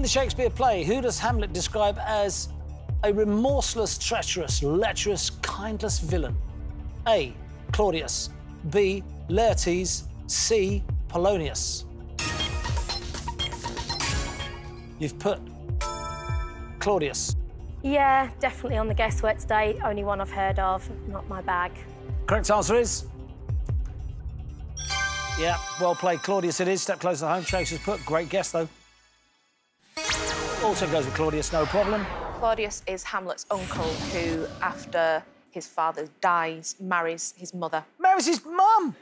In the Shakespeare play, who does Hamlet describe as a remorseless, treacherous, lecherous, kindless villain? A. Claudius. B. Laertes. C. Polonius. You've put Claudius. Yeah, definitely on the guesswork today. Only one I've heard of, not my bag. Correct answer is. Yeah, well played, Claudius. It is. Step closer to home. Chase has put. Great guess, though. Also goes with Claudius, no problem. Claudius is Hamlet's uncle who, after his father dies, marries his mother. Marries his mum.